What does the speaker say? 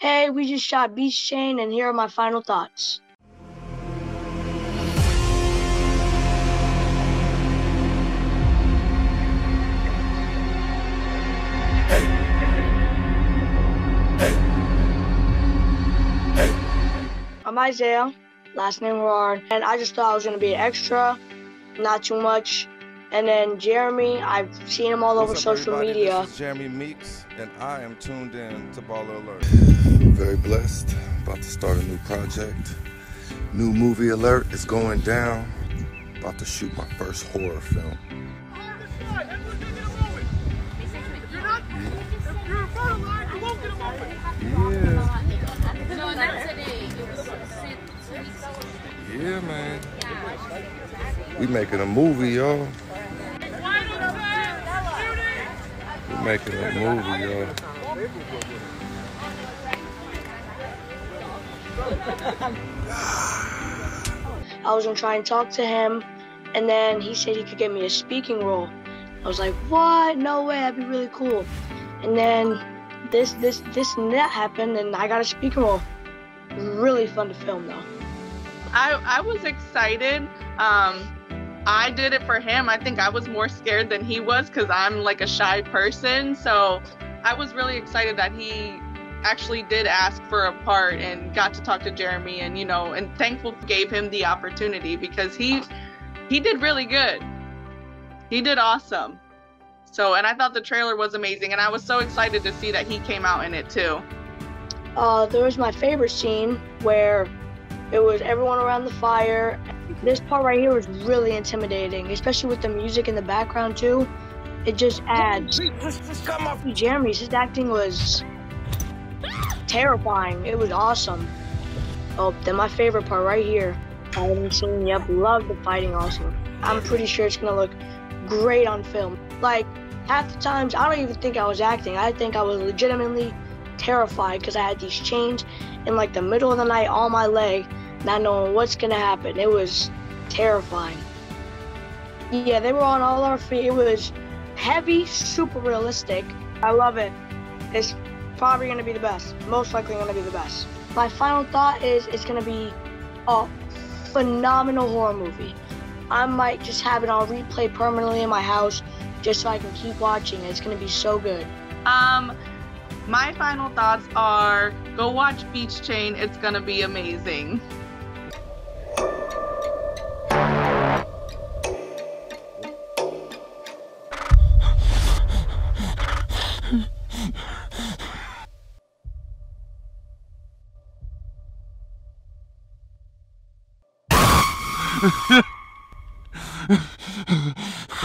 Hey, we just shot Beach Chain, and here are my final thoughts. I'm Isiah, last name Gerard, and I just thought I was gonna be an extra, not too much. And then Jeremy, I've seen him all What's over up, social everybody? media. This is Jeremy Meeks, and I am tuned in to Baller Alert. Very blessed. About to start a new project. New movie alert is going down. About to shoot my first horror film. Yeah, yeah, man. We making a movie, y'all. Making a movie, y'all. I was gonna try and talk to him, and then he said he could get me a speaking role. I was like, what? No way, that'd be really cool. And then this, this, this, and that happened, and I got a speaking role. Really fun to film, though. I, I was excited. Um, I did it for him. I think I was more scared than he was because I'm like a shy person. So I was really excited that he actually did ask for a part and got to talk to Jeremy and you know and thankful gave him the opportunity because he he did really good. He did awesome. So and I thought the trailer was amazing and I was so excited to see that he came out in it too. Uh, there was my favorite scene where it was everyone around the fire. This part right here was really intimidating, especially with the music in the background too. It just adds. Jeremy's his acting was terrifying. It was awesome. Oh, then my favorite part right here. Fighting scene. Yep, love the fighting also. I'm pretty sure it's gonna look great on film. Like half the times, I don't even think I was acting. I think I was legitimately terrified because I had these chains in like the middle of the night on my leg, not knowing what's gonna happen. It was terrifying. Yeah, they were on all our feet. It was heavy, super realistic. I love it. It's probably gonna be the best. Most likely gonna be the best. My final thought is it's gonna be a phenomenal horror movie. I might just have it on replay permanently in my house just so I can keep watching. It's gonna be so good. Um, my final thoughts are go watch Beach Chain, it's gonna be amazing.